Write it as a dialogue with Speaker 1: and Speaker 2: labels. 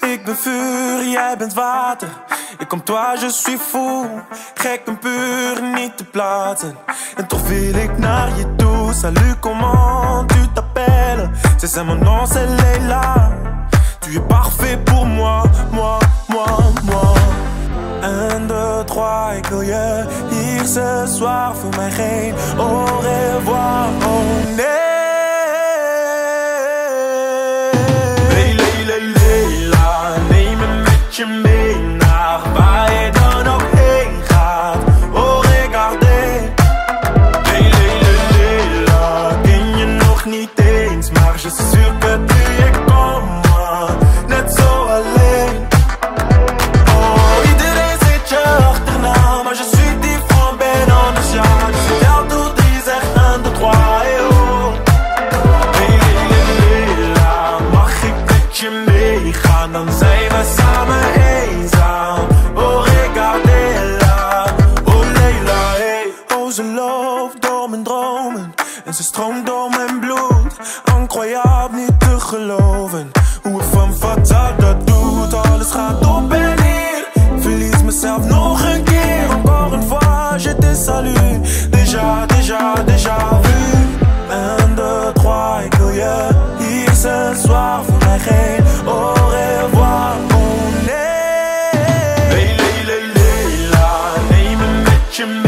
Speaker 1: Ik ben vuur, jij bent water. Ik kom toi, je suis fou. Gek en puur, niet te plaatsen. En toch wil ik naar je toe. Salut, comment tu t'appelles? C'est ça mon nom, c'est Leila. Trois, ik wil je hier ce soir. Voor mij geen au revoir, oh nee. Je mee Dan zijn we samen eenzaam. Oh, regadela, oh Leila, hey. Oh, ze loopt door mijn dromen en ze stroomt door mijn bloed. Incroyable, niet te geloven hoe het van fatal dat doet. Alles gaat op en neer. Verlies mezelf nog een keer. Encore une fois, je te salue. Déjà, déjà, déjà vu. Un, deux, trois, ik wil je hier ce soir. Oh nee. Hey,